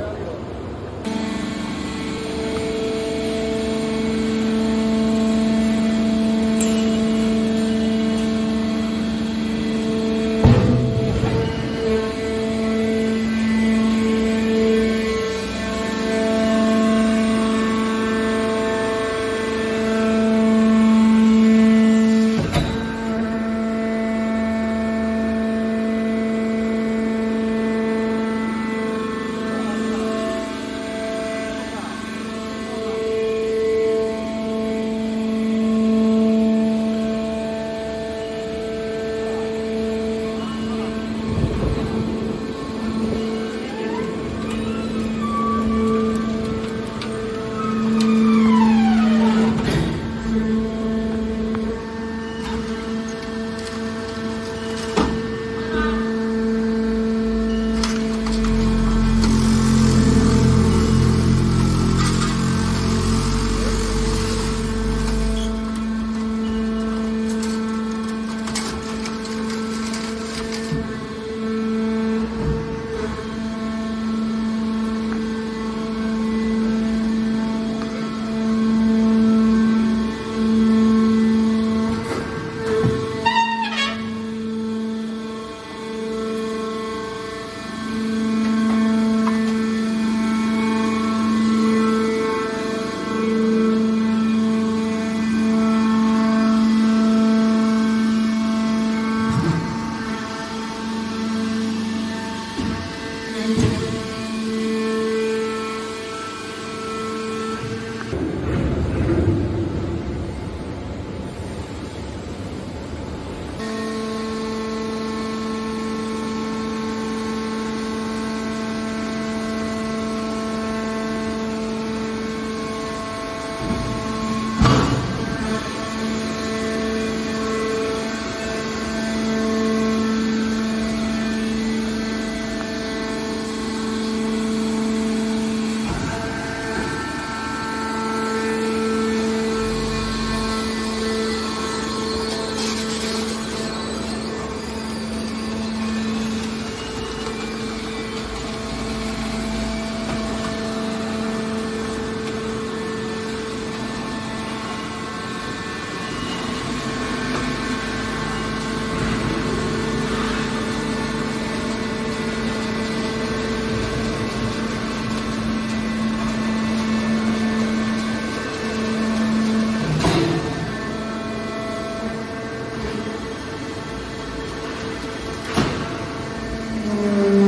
Gracias. Thank